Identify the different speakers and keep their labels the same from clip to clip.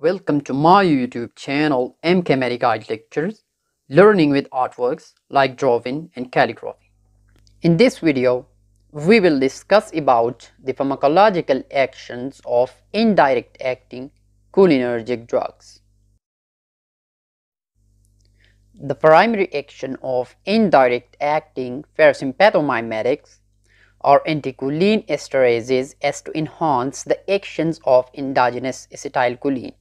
Speaker 1: Welcome to my YouTube channel MK Mediguide Lectures, learning with artworks like drawing and calligraphy. In this video, we will discuss about the pharmacological actions of indirect acting cholinergic drugs. The primary action of indirect acting parasympathomimetics or anticholinesterases is to enhance the actions of endogenous acetylcholine.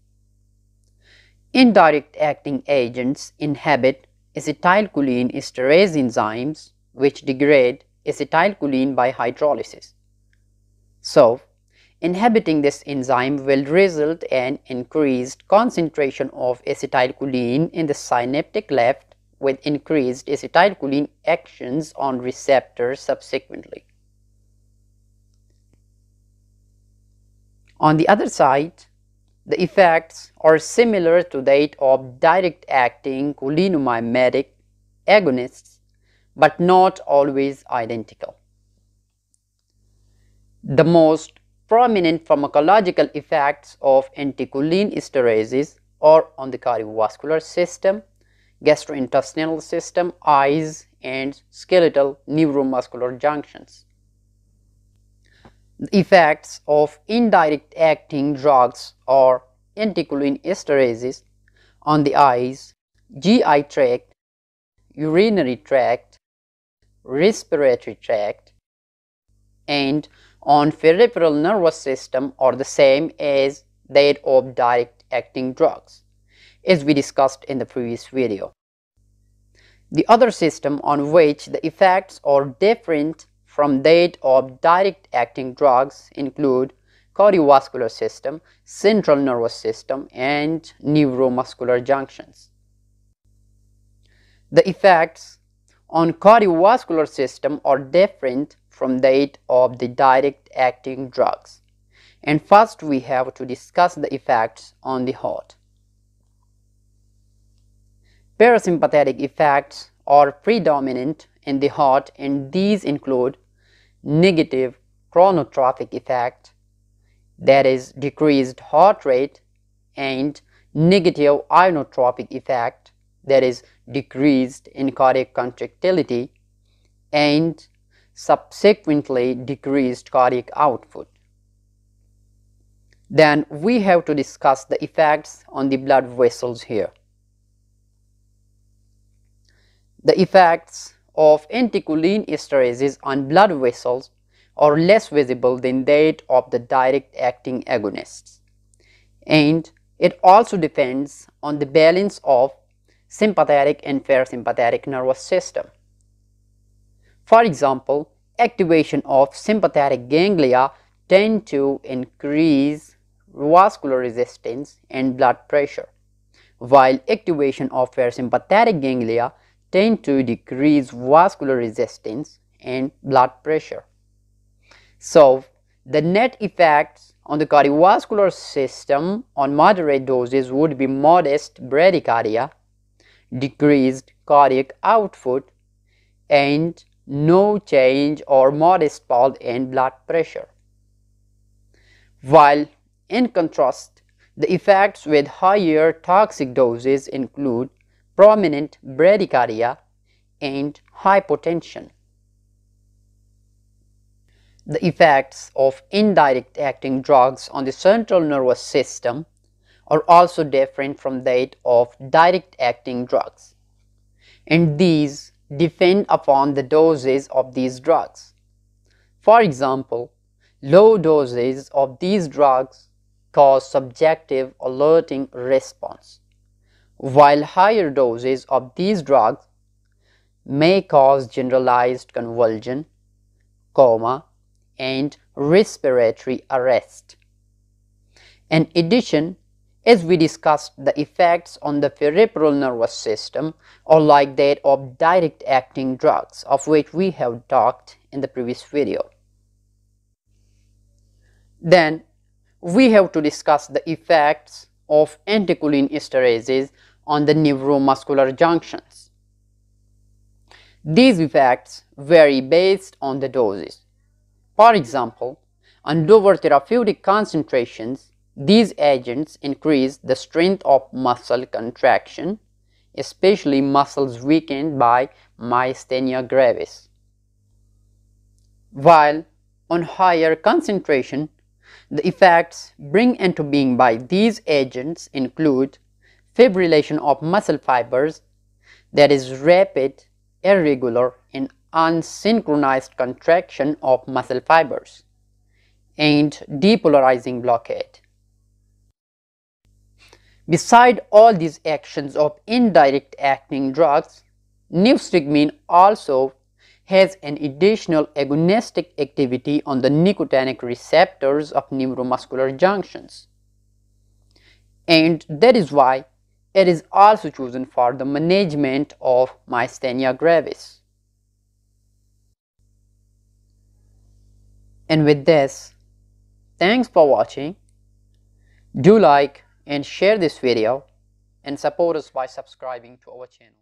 Speaker 1: Indirect acting agents inhibit acetylcholine esterase enzymes which degrade acetylcholine by hydrolysis. So, inhibiting this enzyme will result in increased concentration of acetylcholine in the synaptic cleft with increased acetylcholine actions on receptors subsequently. On the other side, the effects are similar to that of direct-acting cholinomimetic agonists, but not always identical. The most prominent pharmacological effects of anticholinesterases are on the cardiovascular system, gastrointestinal system, eyes, and skeletal neuromuscular junctions. The effects of indirect acting drugs or anticholinesterases on the eyes, GI tract, urinary tract, respiratory tract, and on peripheral nervous system are the same as that of direct acting drugs, as we discussed in the previous video. The other system on which the effects are different from that of direct acting drugs include cardiovascular system, central nervous system and neuromuscular junctions. The effects on cardiovascular system are different from that of the direct acting drugs. And first we have to discuss the effects on the heart. Parasympathetic effects are predominant in the heart and these include negative chronotropic effect that is decreased heart rate and negative inotropic effect that is decreased in cardiac contractility and subsequently decreased cardiac output. Then we have to discuss the effects on the blood vessels here. The effects of anticholinesterases on blood vessels are less visible than that of the direct acting agonists. And it also depends on the balance of sympathetic and parasympathetic nervous system. For example, activation of sympathetic ganglia tend to increase vascular resistance and blood pressure, while activation of parasympathetic ganglia tend to decrease vascular resistance and blood pressure. So, the net effects on the cardiovascular system on moderate doses would be modest bradycardia, decreased cardiac output, and no change or modest fall in blood pressure. While in contrast, the effects with higher toxic doses include prominent bradycardia and hypotension. The effects of indirect acting drugs on the central nervous system are also different from that of direct acting drugs and these depend upon the doses of these drugs. For example, low doses of these drugs cause subjective alerting response while higher doses of these drugs may cause generalized convulsion, coma, and respiratory arrest. In addition, as we discussed, the effects on the peripheral nervous system are like that of direct acting drugs, of which we have talked in the previous video. Then, we have to discuss the effects of anticholinesterases on the neuromuscular junctions. These effects vary based on the doses. For example, lower therapeutic concentrations, These agents increase the strength of muscle contraction, especially muscles weakened by myasthenia gravis. While on higher concentration, the effects bring into being by these agents include fibrillation of muscle fibers that is rapid, irregular and unsynchronized contraction of muscle fibers and depolarizing blockade. Beside all these actions of indirect acting drugs, neostigmine also has an additional agonistic activity on the nicotinic receptors of neuromuscular junctions. And that is why it is also chosen for the management of myasthenia gravis. And with this, thanks for watching. Do like and share this video and support us by subscribing to our channel.